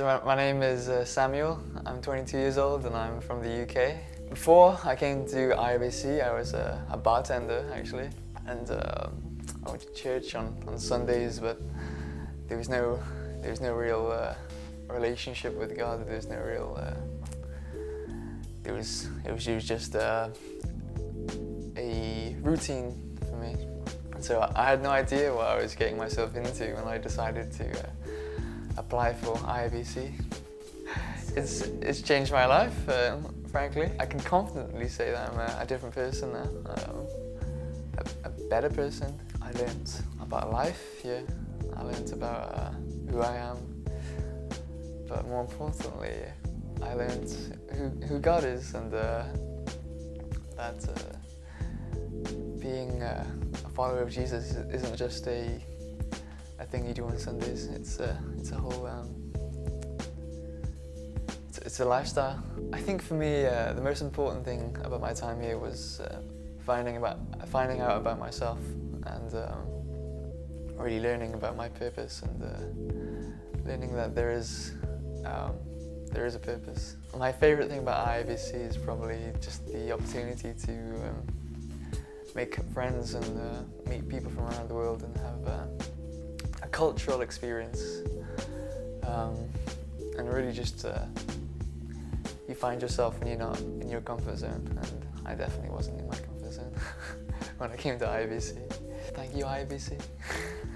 So my name is uh, Samuel, I'm 22 years old and I'm from the UK. Before I came to IBC, I was a, a bartender actually and uh, I went to church on, on Sundays but there was no, there was no real uh, relationship with God, there was no real, uh, there was, it was, it was just uh, a routine for me. So I had no idea what I was getting myself into when I decided to uh, apply for IBC. It's, it's changed my life, uh, frankly. I can confidently say that I'm a, a different person now, um, a, a, better person. I learned about life here. I learned about uh, who I am, but more importantly, I learned who, who God is and uh, that uh, being uh, follower of Jesus isn't just a a thing you do on Sundays. It's a, it's a whole, um, it's, it's, a lifestyle. I think for me, uh, the most important thing about my time here was uh, finding about finding out about myself and um, really learning about my purpose and uh, learning that there is um, there is a purpose. My favourite thing about IBC is probably just the opportunity to um, make friends and uh, meet people from around the world and have uh, cultural experience um, and really just uh, you find yourself you're not in your comfort zone and I definitely wasn't in my comfort zone when I came to IBC. Thank you IBC.